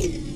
you